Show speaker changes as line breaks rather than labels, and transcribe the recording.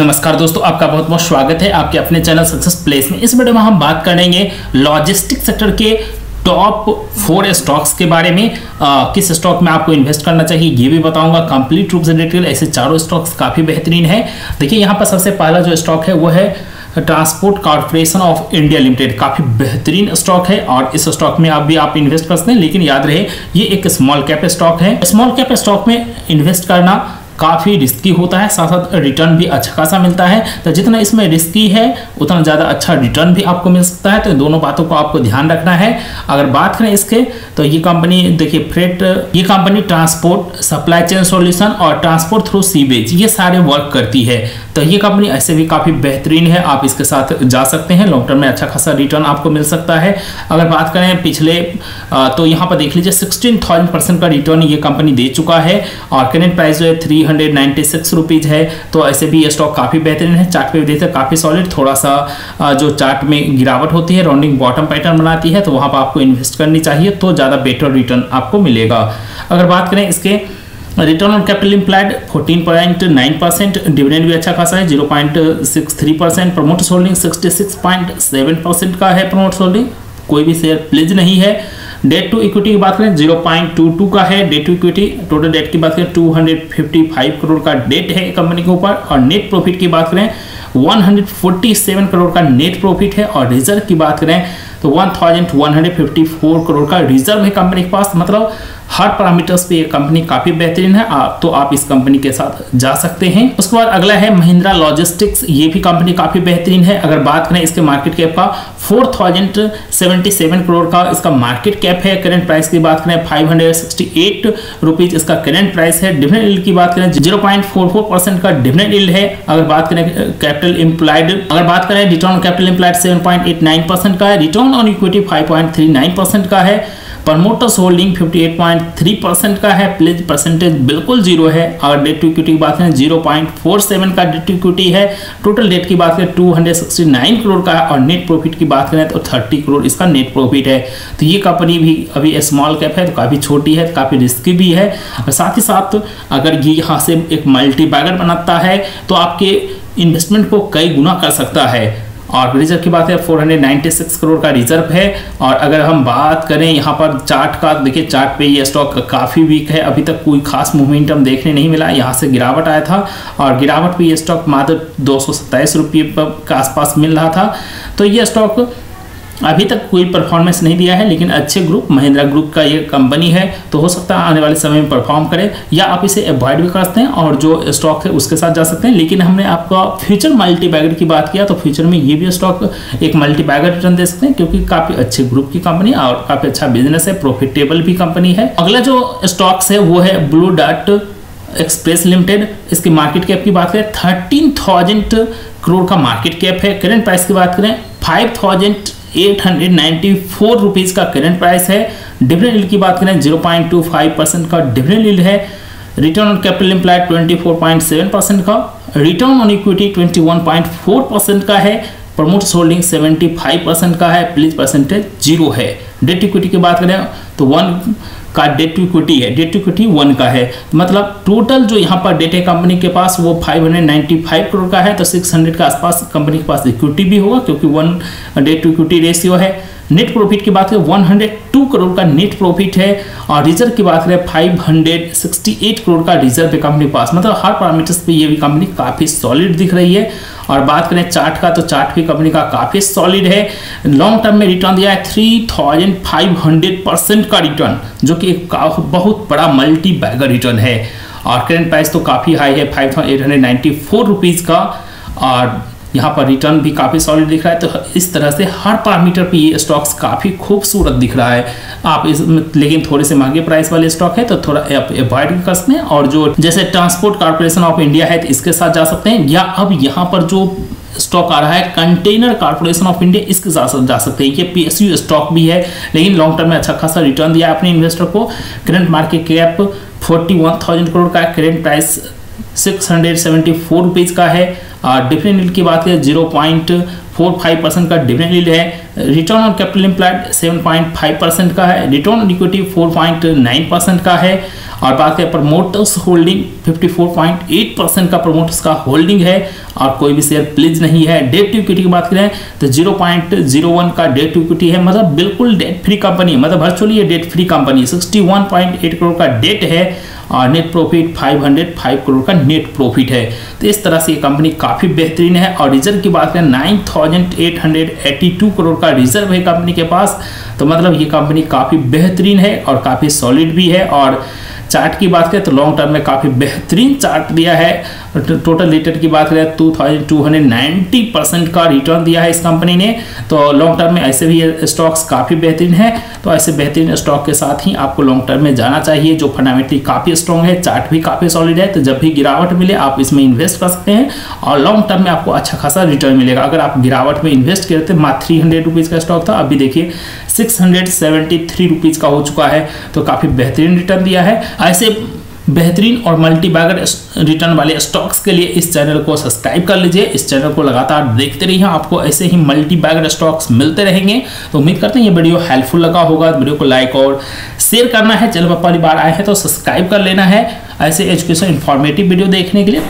नमस्कार दोस्तों आपका बहुत बहुत स्वागत है आपके अपने चैनल सक्सेस प्लेस में। इस वीडियो में हम बात करेंगे लॉजिस्टिक सेक्टर के टॉप फोर स्टॉक्स के बारे में। आ, किस स्टॉक में आपको इन्वेस्ट करना चाहिए ये भी बताऊँगा। कंप्लीट रूप से डिटेल ऐसे चारों स्टॉक्स काफ़ी बेहतरीन है। देखिए यहाँ पर सबसे पहला जो स्टॉक है वो है Transport Corporation of India Limited. काफ़ी बेहतरीन स्टॉक है और इस स्टॉक में आप भी आप इन्वेस्ट कर सकते हैं लेकिन याद रहे ये एक स्मॉल कैप स्टॉक है। स्मॉल कैप स्टॉक में इन्वेस्ट करना काफ़ी रिस्की होता है साथ साथ रिटर्न भी अच्छा खासा मिलता है। तो जितना इसमें रिस्की है, उतना ज़्यादा अच्छा रिटर्न भी आपको मिल सकता है। तो दोनों बातों को आपको ध्यान रखना है। अगर बात करें इसके तो ये कंपनी देखिए फ्रेट ये company transport supply chain solution और ट्रांसपोर्ट थ्रू सीवेज ये सारे वर्क करती है। तो ये कंपनी ऐसे भी काफ़ी बेहतरीन है। आप इसके साथ जा सकते हैं। लॉन्ग टर्म में अच्छा खासा रिटर्न आपको मिल सकता है। अगर बात करें पिछले तो यहाँ पर देख लीजिए सिक्सटीन थाउज़ेंड परसेंट का रिटर्न ये कंपनी दे चुका है। और करेंट प्राइस जो है थ्री हंड्रेड है तो ऐसे भी ये स्टॉक काफ़ी बेहतरीन है। चार्ट पे देखते काफ़ी सॉलिड थोड़ा सा जो चार्ट में गिरावट होती है राउंडिंग बॉटम पैटर्न बनाती है तो वहाँ पर आपको इन्वेस्ट करनी चाहिए तो ज़्यादा बेटर रिटर्न आपको मिलेगा। अगर बात करें इसके return on capital employed 14.9 percent dividend भी अच्छा खासा है 0.63 परसेंट प्रमोटर्स होल्डिंग 66.7 परसेंट का है प्रमोटर्स होल्डिंग कोई भी शेयर प्लेज नहीं है। डेट टू इक्विटी की बात करें 0.22 का है। Debt to equity total debt की बात करें 255 करोड़ का डेट है कंपनी के ऊपर। और नेट प्रॉफिट की बात करें 147 करोड़ का नेट प्रॉफिट है। और रिज़र्व की बात करें तो 1154 करोड़ का रिज़र्व है कंपनी के पास। मतलब हर पैरामीटर्स पे ये कंपनी काफ़ी बेहतरीन है आप तो आप इस कंपनी के साथ जा सकते हैं। उसके बाद अगला है महिंद्रा लॉजिस्टिक्स ये भी कंपनी काफ़ी बेहतरीन है। अगर बात करें इसके मार्केट कैप का 4077 करोड़ का इसका मार्केट कैप है। करेंट प्राइस की बात करें 568 रुपीज़ इसका करेंट प्राइस है। डिविडेंड यील्ड की बात करें 0.44 परसेंट का डिविडेंड यील्ड है। अगर बात करें कैपिटल इंप्लाइड अगर बात करें रिटर्न कैपिटल इंप्लाइड 7.89 परसेंट का है। रिटर्न ऑन इक्विटी 5.39 परसेंट का है। प्रमोटर्स होल्डिंग 58.3 परसेंट का है प्लेज परसेंटेज बिल्कुल ज़ीरो है अगर डेट टू इक्विटी की बात करें 0.47 का डेट टू इक्विटी है टोटल डेट की बात करें 269 करोड़ का है, और नेट प्रॉफिट की बात करें तो 30 करोड़ इसका नेट प्रॉफिट है। तो ये कंपनी भी अभी स्मॉल कैप है तो काफ़ी छोटी है, काफ़ी रिस्की भी है। और साथ ही साथ, अगर ये यहाँ से एक मल्टी बैगर बनाता है तो आपके इन्वेस्टमेंट को कई गुना कर सकता है। और रिज़र्व की बात है 496 करोड़ का रिज़र्व है। और अगर हम बात करें, यहाँ पर चार्ट का, देखिए चार्ट पे ये स्टॉक काफ़ी वीक है। अभी तक कोई खास मोमेंटम देखने नहीं मिला। यहाँ से गिरावट आया था और गिरावट पे ये स्टॉक मात्र दो सौ रुपये के आसपास मिल रहा था। तो ये स्टॉक अभी तक कोई परफॉर्मेंस नहीं दिया है, लेकिन अच्छे ग्रुप महिंद्रा ग्रुप का ये कंपनी है तो हो सकता है आने वाले समय में परफॉर्म करे, या आप इसे अवॉइड भी कर सकते हैं और जो स्टॉक है उसके साथ जा सकते हैं। लेकिन हमने आपका फ्यूचर मल्टी बैगर की बात किया तो फ्यूचर में ये भी स्टॉक एक मल्टी बैगर रिटर्न दे सकते हैं, क्योंकि काफ़ी अच्छे ग्रुप की कंपनी और काफ़ी अच्छा बिज़नेस है प्रॉफिटेबल भी कंपनी है। अगला जो स्टॉक्स है, वो है ब्लू डाट एक्सप्रेस लिमिटेड इसकी मार्केट कैप की बात करें थर्टीन करोड़ का मार्केट कैप है। करेंट प्राइस की बात करें फाइव थाउज़ेंड एट हंड्रेड का करेंट प्राइस है। डिविडेंड यील्ड की बात करें, zero point two five percent का डिविडेंड यील्ड है। Return on capital point seven percent का। Return on equity twenty one point four percent का है। Promote holding seventy five percent का है। प्लीज़ परसेंटेज ज़ीरो है। डेट इक्विटी की बात करें तो वन का डेट टू इक्विटी है। डेट टू इक्विटी वन का है। मतलब टोटल जो यहाँ पर डेट है कंपनी के पास, वो 595 करोड़ का है तो 600 के आसपास कंपनी के पास इक्विटी भी होगा, क्योंकि one debt to equity ratio है। नेट प्रॉफिट की बात करें 102 करोड़ का नेट प्रॉफिट है, और रिज़र्व की बात करें 568 करोड़ का रिज़र्व है कंपनी के पास। मतलब हर पैरामीटर्स पे ये भी कंपनी काफ़ी सॉलिड दिख रही है। और बात करें चार्ट का तो चार्ट भी कंपनी का काफ़ी सॉलिड है। लॉन्ग टर्म में रिटर्न दिया है three thousand five hundred percent का रिटर्न जो कि एक बहुत बड़ा मल्टी बैगर रिटर्न है। और करेंट प्राइस तो काफ़ी हाई है five thousand eight hundred ninety four rupees का। और यहाँ पर रिटर्न भी काफ़ी सॉलिड दिख रहा है। तो इस तरह से हर पैरामीटर पे ये स्टॉक्स काफ़ी खूबसूरत दिख रहा है। आप इस लेकिन थोड़े से महँगे प्राइस वाले स्टॉक है तो थोड़ा आप अवॉइड कर सकते हैं और जो जैसे ट्रांसपोर्ट कॉर्पोरेशन ऑफ़ इंडिया है तो इसके साथ जा सकते हैं, या अब यहाँ पर जो स्टॉक आ रहा है कंटेनर कॉर्पोरेशन ऑफ़ इंडिया इसके साथ जा सकते हैं। ये पीएसयू स्टॉक भी है, लेकिन लॉन्ग टर्म में अच्छा खासा रिटर्न दिया है अपने इन्वेस्टर को। Current market cap forty one thousand crore का current price six hundred seventy four rupees का है। डिफरेंट यील्ड की बात करें, zero point four five percent का डिफरेंट यील्ड है। Return on capital employed seven point five percent का है return on equity four point nine percent का है और बात करें प्रमोटर्स होल्डिंग 54.8 परसेंट का प्रमोटर्स का होल्डिंग है और कोई भी शेयर प्लीज़ नहीं है। डेट टू इक्विटी की बात करें तो 0.01 का डेट टू इक्विटी है मतलब बिल्कुल डेट फ्री कंपनी मतलब वर्चुअली ये डेट फ्री कंपनी 61.8 करोड़ का डेट है और नेट प्रॉफिट 505 करोड़ का नेट प्रॉफिट है। तो इस तरह से ये कंपनी काफ़ी बेहतरीन है और रिज़र्व की बात करें 9,882 करोड़ का रिज़र्व है कंपनी के पास तो मतलब ये कंपनी काफ़ी बेहतरीन है और काफ़ी सॉलिड भी है और चार्ट की बात करें तो लॉन्ग टर्म में काफ़ी बेहतरीन चार्ट दिया है। टोटल रिटर्न की बात करें two thousand two hundred ninety percent का रिटर्न दिया है इस कंपनी ने। तो लॉन्ग टर्म में ऐसे भी स्टॉक्स काफ़ी बेहतरीन है। तो ऐसे बेहतरीन स्टॉक के साथ ही आपको लॉन्ग टर्म में जाना चाहिए, जो फंडामेंटली काफ़ी स्ट्रॉन्ग है चार्ट भी काफ़ी सॉलिड है। तो जब भी गिरावट मिले, आप इसमें इन्वेस्ट कर सकते हैं। और लॉन्ग टर्म में आपको अच्छा खासा रिटर्न मिलेगा। अगर आप गिरावट में इन्वेस्ट करते मात्र थ्री हंड्रेड रुपीज़ का स्टॉक था। अभी देखिए six hundred seventy three rupees का हो चुका है। तो काफ़ी बेहतरीन रिटर्न दिया है। ऐसे बेहतरीन और मल्टी बैगर रिटर्न वाले स्टॉक्स के लिए इस चैनल को सब्सक्राइब कर लीजिए। इस चैनल को लगातार देखते रहिए। आपको ऐसे ही मल्टी बैगर स्टॉक्स मिलते रहेंगे। तो उम्मीद करते हैं ये वीडियो हेल्पफुल लगा होगा। वीडियो को लाइक और शेयर करना है। चैनल पर पहली बार आए हैं तो सब्सक्राइब कर लेना है। ऐसे एजुकेशन इन्फॉर्मेटिव वीडियो देखने के लिए